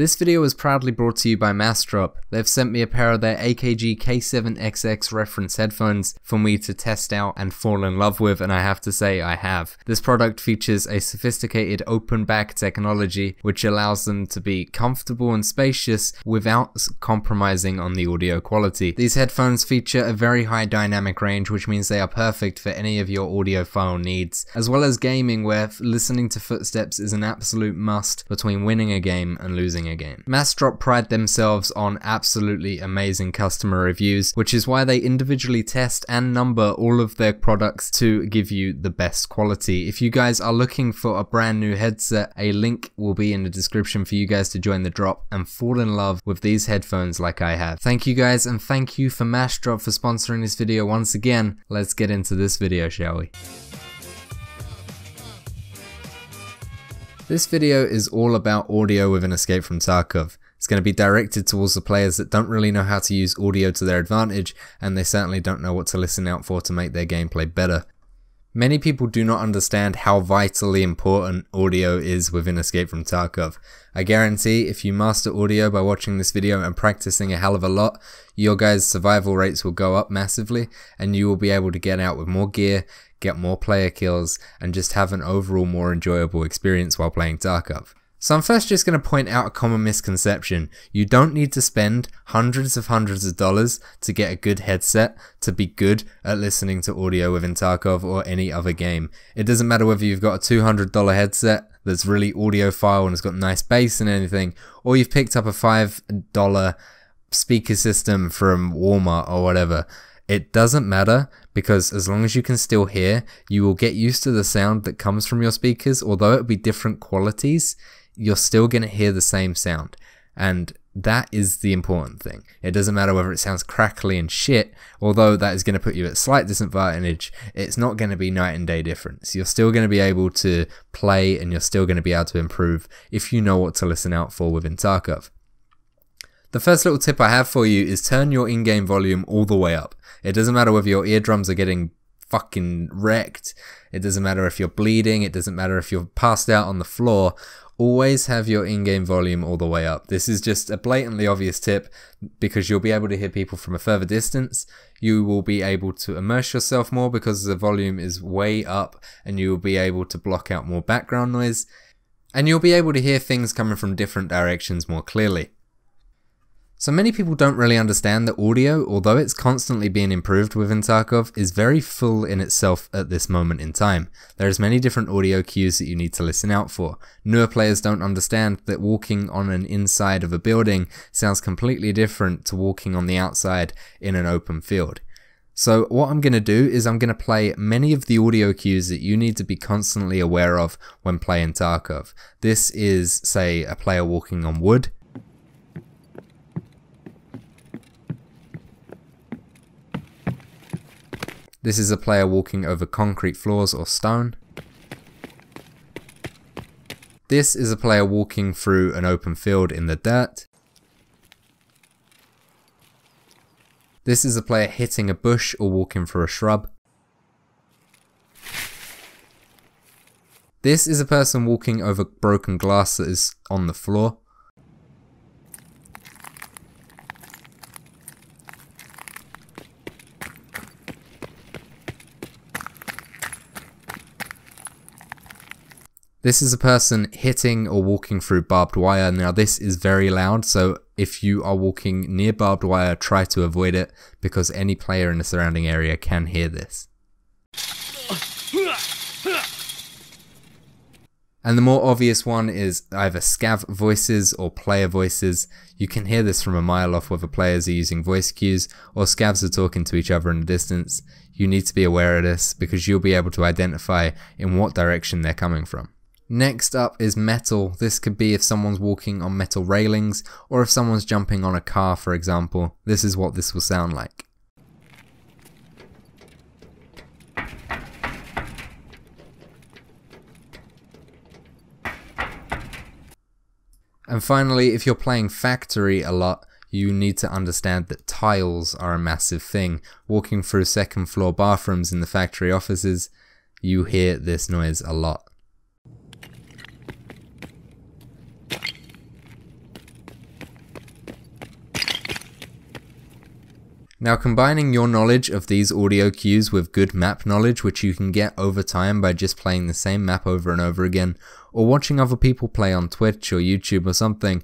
This video is proudly brought to you by Massdrop. They've sent me a pair of their AKG K7XX reference headphones for me to test out and fall in love with and I have to say I have. This product features a sophisticated open back technology which allows them to be comfortable and spacious without compromising on the audio quality. These headphones feature a very high dynamic range which means they are perfect for any of your audiophile needs, as well as gaming where listening to footsteps is an absolute must between winning a game and losing a game. Massdrop pride themselves on absolutely amazing customer reviews, which is why they individually test and number all of their products to give you the best quality. If you guys are looking for a brand new headset, a link will be in the description for you guys to join the drop and fall in love with these headphones like I have. Thank you guys and thank you for Massdrop for sponsoring this video once again. Let's get into this video, shall we? This video is all about audio within Escape from Tarkov. It's going to be directed towards the players that don't really know how to use audio to their advantage, and they certainly don't know what to listen out for to make their gameplay better. Many people do not understand how vitally important audio is within Escape from Tarkov. I guarantee if you master audio by watching this video and practicing a hell of a lot, your guys' survival rates will go up massively and you will be able to get out with more gear, get more player kills, and just have an overall more enjoyable experience while playing Tarkov. So I'm first just going to point out a common misconception. You don't need to spend hundreds of hundreds of dollars to get a good headset to be good at listening to audio within Tarkov or any other game. It doesn't matter whether you've got a $200 headset that's really audiophile and has got nice bass and anything, or you've picked up a $5 speaker system from Walmart or whatever. It doesn't matter because as long as you can still hear, you will get used to the sound that comes from your speakers. Although it be different qualities, you're still going to hear the same sound. And that is the important thing. It doesn't matter whether it sounds crackly and shit, although that is going to put you at slight disadvantage, it's not going to be night and day difference. You're still going to be able to play and you're still going to be able to improve if you know what to listen out for within Tarkov. The first little tip I have for you is turn your in-game volume all the way up. It doesn't matter whether your eardrums are getting fucking wrecked. It doesn't matter if you're bleeding. It doesn't matter if you're passed out on the floor. Always have your in-game volume all the way up. This is just a blatantly obvious tip because you'll be able to hear people from a further distance. You will be able to immerse yourself more because the volume is way up and you will be able to block out more background noise. And you'll be able to hear things coming from different directions more clearly. So many people don't really understand that audio, although it's constantly being improved within Tarkov, is very full in itself at this moment in time. There's many different audio cues that you need to listen out for. Newer players don't understand that walking on an inside of a building sounds completely different to walking on the outside in an open field. So what I'm going to do is I'm going to play many of the audio cues that you need to be constantly aware of when playing Tarkov. This is, say, a player walking on wood, This is a player walking over concrete floors or stone. This is a player walking through an open field in the dirt. This is a player hitting a bush or walking through a shrub. This is a person walking over broken glass that is on the floor. This is a person hitting or walking through barbed wire. Now this is very loud, so if you are walking near barbed wire, try to avoid it because any player in the surrounding area can hear this. And the more obvious one is either scav voices or player voices. You can hear this from a mile off whether players are using voice cues or scavs are talking to each other in the distance. You need to be aware of this because you'll be able to identify in what direction they're coming from. Next up is metal. This could be if someone's walking on metal railings or if someone's jumping on a car for example. This is what this will sound like. And finally, if you're playing factory a lot, you need to understand that tiles are a massive thing. Walking through second floor bathrooms in the factory offices, you hear this noise a lot. Now, combining your knowledge of these audio cues with good map knowledge, which you can get over time by just playing the same map over and over again, or watching other people play on Twitch or YouTube or something,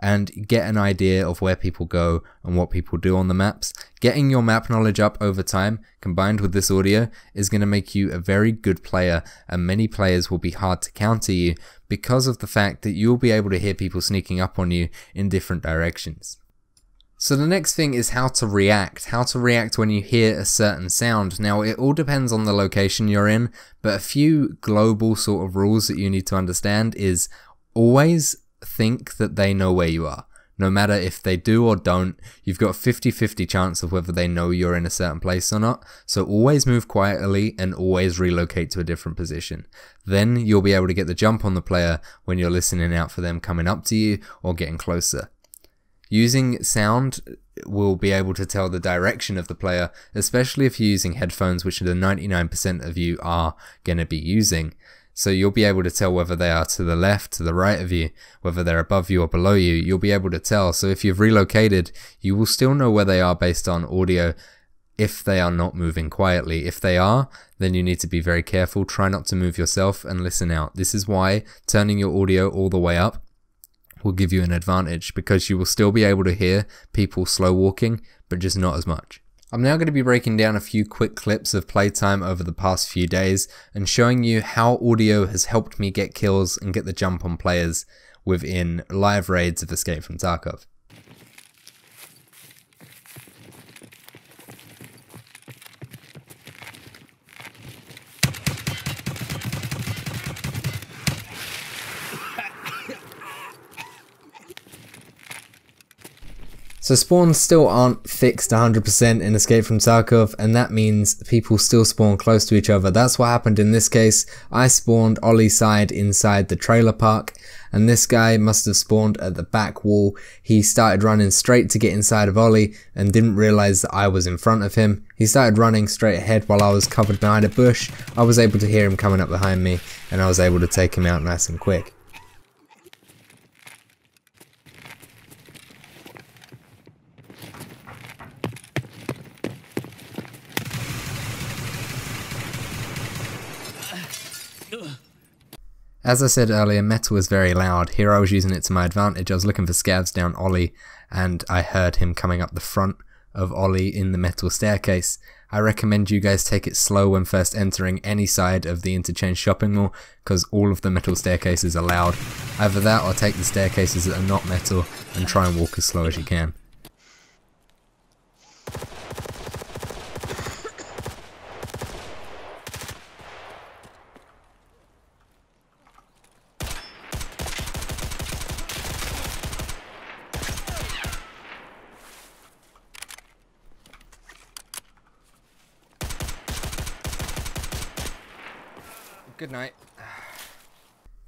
and get an idea of where people go and what people do on the maps. Getting your map knowledge up over time, combined with this audio, is going to make you a very good player, and many players will be hard to counter you because of the fact that you'll be able to hear people sneaking up on you in different directions. So the next thing is how to react, how to react when you hear a certain sound. Now it all depends on the location you're in, but a few global sort of rules that you need to understand is always think that they know where you are. No matter if they do or don't, you've got 50-50 chance of whether they know you're in a certain place or not. So always move quietly and always relocate to a different position. Then you'll be able to get the jump on the player when you're listening out for them coming up to you or getting closer. Using sound will be able to tell the direction of the player, especially if you're using headphones, which the 99% of you are going to be using. So you'll be able to tell whether they are to the left, to the right of you, whether they're above you or below you. You'll be able to tell. So if you've relocated, you will still know where they are based on audio if they are not moving quietly. If they are, then you need to be very careful. Try not to move yourself and listen out. This is why turning your audio all the way up will give you an advantage because you will still be able to hear people slow walking, but just not as much. I'm now going to be breaking down a few quick clips of playtime over the past few days and showing you how audio has helped me get kills and get the jump on players within live raids of Escape from Tarkov. So spawns still aren't fixed 100% in Escape from Tarkov and that means people still spawn close to each other. That's what happened in this case. I spawned OLI side inside the trailer park and this guy must have spawned at the back wall. He started running straight to get inside of OLI and didn't realize that I was in front of him. He started running straight ahead while I was covered behind a bush. I was able to hear him coming up behind me and I was able to take him out nice and quick. As I said earlier, metal is very loud. Here I was using it to my advantage. I was looking for scavs down OLI, and I heard him coming up the front of OLI in the metal staircase. I recommend you guys take it slow when first entering any side of the interchange shopping mall, because all of the metal staircases are loud. Either that or take the staircases that are not metal and try and walk as slow as you can. Good night.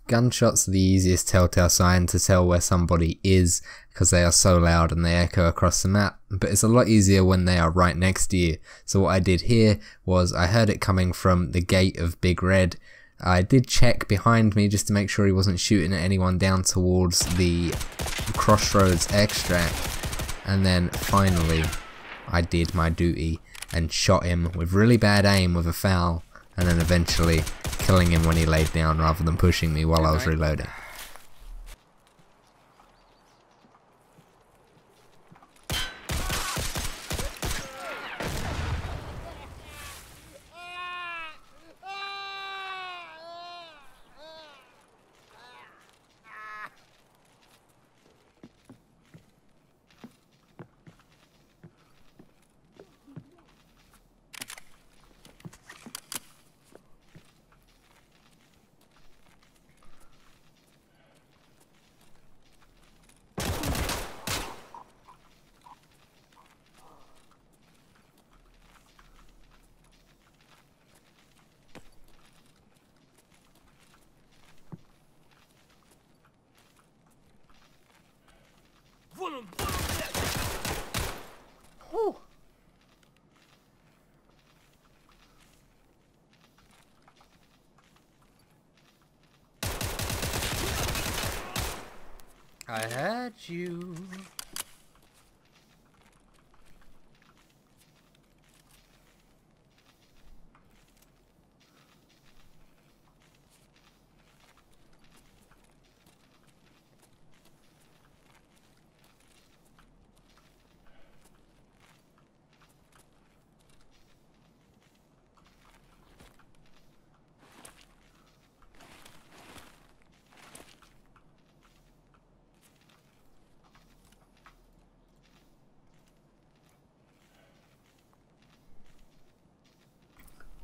Gunshots are the easiest telltale sign to tell where somebody is because they are so loud and they echo across the map, but it's a lot easier when they are right next to you. So what I did here was I heard it coming from the gate of Big Red. I did check behind me just to make sure he wasn't shooting at anyone down towards the Crossroads extract and then finally I did my duty and shot him with really bad aim with a FAL and then eventually killing him when he laid down rather than pushing me while I was reloading. Had you.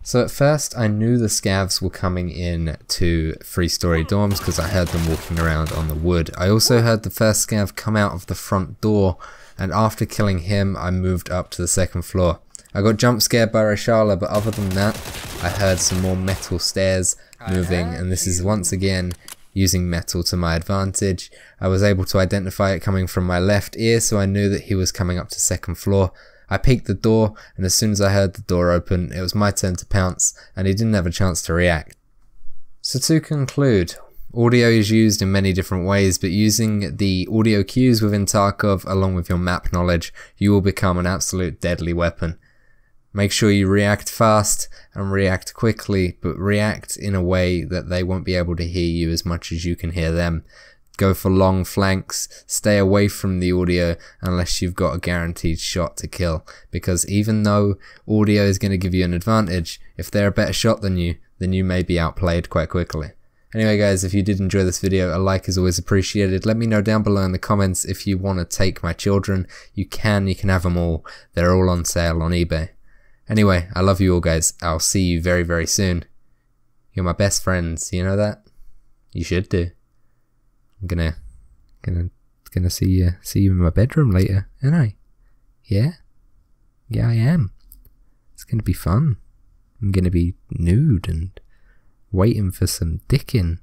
So at first I knew the scavs were coming in to three story dorms because I heard them walking around on the wood. I also heard the first scav come out of the front door and after killing him I moved up to the second floor. I got jump scared by Reshala but other than that I heard some more metal stairs moving and this is once again using metal to my advantage. I was able to identify it coming from my left ear so I knew that he was coming up to second floor. I peeked the door, and as soon as I heard the door open, it was my turn to pounce, and he didn't have a chance to react. So to conclude, audio is used in many different ways, but using the audio cues within Tarkov along with your map knowledge, you will become an absolute deadly weapon. Make sure you react fast and react quickly, but react in a way that they won't be able to hear you as much as you can hear them go for long flanks, stay away from the audio unless you've got a guaranteed shot to kill. Because even though audio is going to give you an advantage, if they're a better shot than you, then you may be outplayed quite quickly. Anyway guys, if you did enjoy this video, a like is always appreciated. Let me know down below in the comments if you want to take my children. You can, you can have them all. They're all on sale on eBay. Anyway, I love you all guys. I'll see you very, very soon. You're my best friends, you know that? You should do. I'm gonna gonna gonna see you see you in my bedroom later, ain't I? Yeah? Yeah I am. It's gonna be fun. I'm gonna be nude and waiting for some dicking.